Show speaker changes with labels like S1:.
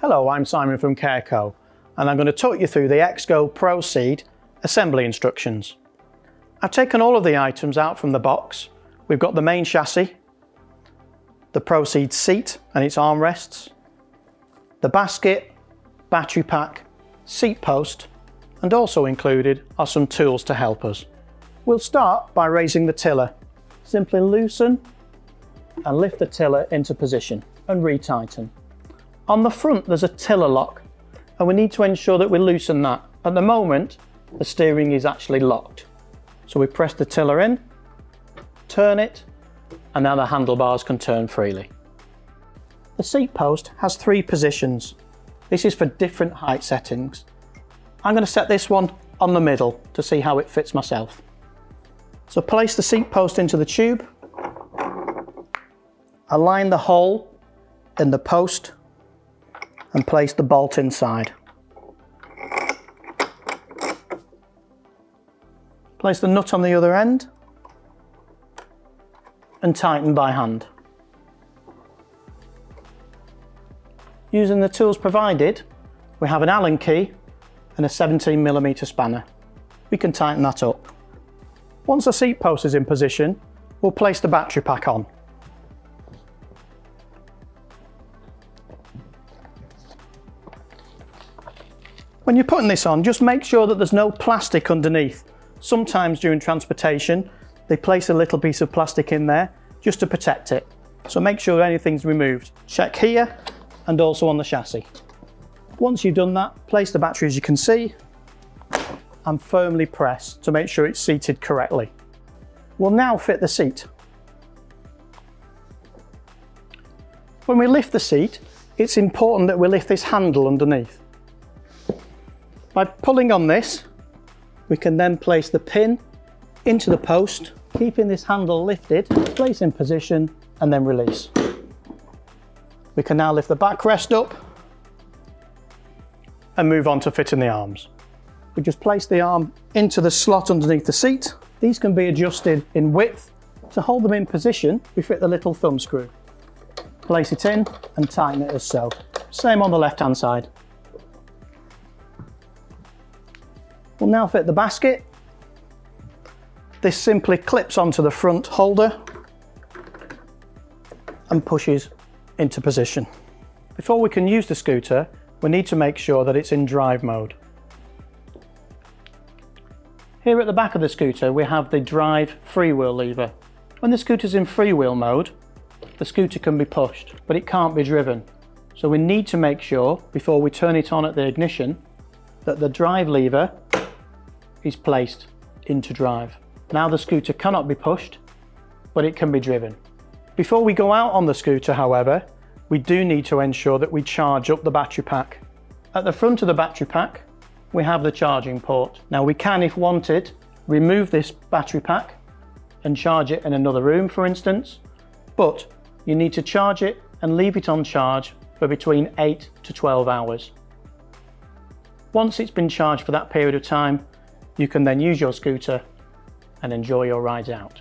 S1: Hello, I'm Simon from Careco and I'm going to talk you through the XGO Proceed assembly instructions. I've taken all of the items out from the box. We've got the main chassis, the Proceed seat and its armrests, the basket, battery pack, seat post and also included are some tools to help us. We'll start by raising the tiller. Simply loosen and lift the tiller into position and retighten. On the front there's a tiller lock and we need to ensure that we loosen that. At the moment the steering is actually locked. So we press the tiller in, turn it and now the handlebars can turn freely. The seat post has three positions. This is for different height settings. I'm going to set this one on the middle to see how it fits myself. So place the seat post into the tube, align the hole in the post and place the bolt inside. Place the nut on the other end and tighten by hand. Using the tools provided, we have an Allen key and a 17mm spanner. We can tighten that up. Once the seat post is in position, we'll place the battery pack on. When you're putting this on, just make sure that there's no plastic underneath. Sometimes during transportation, they place a little piece of plastic in there just to protect it. So make sure anything's removed. Check here and also on the chassis. Once you've done that, place the battery as you can see and firmly press to make sure it's seated correctly. We'll now fit the seat. When we lift the seat, it's important that we lift this handle underneath. By pulling on this, we can then place the pin into the post, keeping this handle lifted, place in position and then release. We can now lift the backrest up and move on to fitting the arms. We just place the arm into the slot underneath the seat. These can be adjusted in width. To hold them in position, we fit the little thumb screw. Place it in and tighten it as so. Same on the left hand side. We'll now fit the basket. This simply clips onto the front holder and pushes into position. Before we can use the scooter, we need to make sure that it's in drive mode. Here at the back of the scooter we have the drive freewheel lever. When the scooter's in freewheel mode, the scooter can be pushed, but it can't be driven. So we need to make sure, before we turn it on at the ignition, that the drive lever is placed into drive. Now the scooter cannot be pushed, but it can be driven. Before we go out on the scooter, however, we do need to ensure that we charge up the battery pack. At the front of the battery pack, we have the charging port. Now we can, if wanted, remove this battery pack and charge it in another room, for instance, but you need to charge it and leave it on charge for between 8 to 12 hours. Once it's been charged for that period of time, you can then use your scooter and enjoy your rides out.